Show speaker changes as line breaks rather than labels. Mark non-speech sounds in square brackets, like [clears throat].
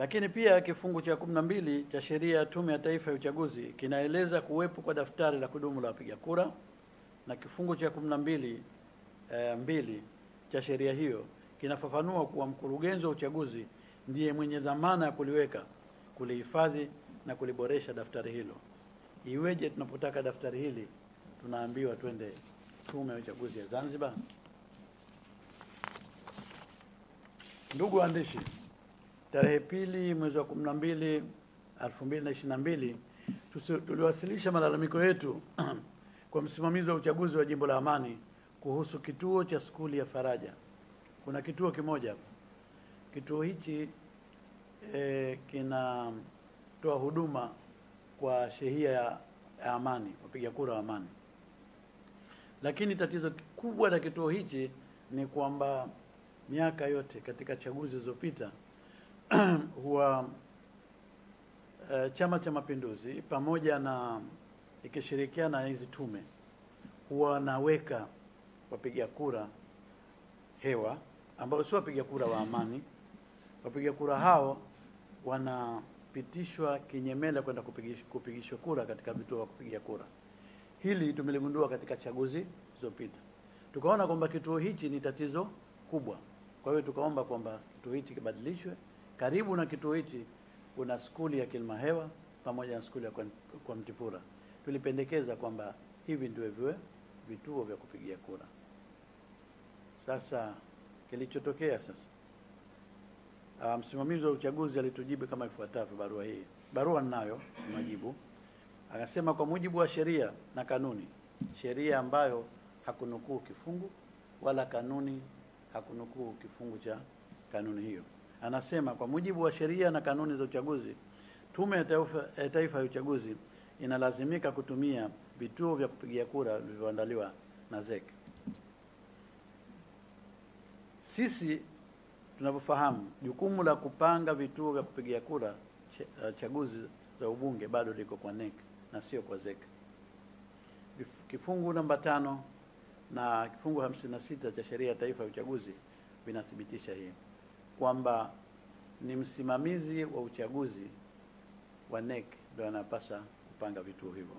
Lakini pia kifungu cha kumi na mbili cha sheria ya Tume ya Taifa ya Uchaguzi kinaeleza kuwepo kwa daftari la kudumu la wapiga kura, na kifungu cha kumi na mbili e, mbili cha sheria hiyo kinafafanua kuwa mkurugenzi wa uchaguzi ndiye mwenye dhamana ya kuliweka, kulihifadhi na kuliboresha daftari hilo. Iweje tunapotaka daftari hili tunaambiwa twende Tume ya Uchaguzi ya Zanzibar? Ndugu waandishi, tarehe pili mwezi wa kumi na mbili elfu mbili na ishirini na mbili tuliwasilisha malalamiko yetu [clears throat] kwa msimamizi wa uchaguzi wa jimbo la Amani kuhusu kituo cha skuli ya Faraja. Kuna kituo kimoja. Kituo hichi e, kinatoa huduma kwa shehia ya Amani, wapiga kura wa Amani, lakini tatizo kubwa la kituo hichi ni kwamba miaka yote katika chaguzi zilizopita [clears throat] huwa e, Chama cha Mapinduzi pamoja na ikishirikiana na hizi tume huwa naweka wapiga kura hewa ambao sio wapiga kura wa amani. Wapiga kura hao wanapitishwa kinyemela kwenda kupigishwa kura katika vituo vya kupiga kura. Hili tumeligundua katika chaguzi zilizopita, tukaona kwamba kituo hichi ni tatizo kubwa. Kwa hiyo tukaomba kwamba kituo hichi kibadilishwe. Karibu na kituo hichi kuna skuli ya Kilimahewa pamoja na skuli ya kwa, Mtipura. Tulipendekeza kwamba hivi ndio viwe vituo vya kupigia kura. Sasa kilichotokea sasa, uh, msimamizi wa uchaguzi alitujibu kama ifuatavyo barua hii. Barua ninayo majibu, akasema kwa mujibu wa sheria na kanuni, sheria ambayo hakunukuu kifungu wala kanuni hakunukuu kifungu cha kanuni hiyo. Anasema kwa mujibu wa sheria na kanuni za uchaguzi, Tume ya Taifa ya Uchaguzi inalazimika kutumia vituo vya kupigia kura vilivyoandaliwa na ZEC. Sisi tunavyofahamu, jukumu la kupanga vituo vya kupigia kura uh, chaguzi za ubunge bado liko kwa NEC na sio kwa ZEC. Kifungu namba tano na kifungu hamsini na sita cha sheria ya taifa ya uchaguzi vinathibitisha hii kwamba ni msimamizi wa uchaguzi wa NEC ndio anapasa kupanga vituo hivyo.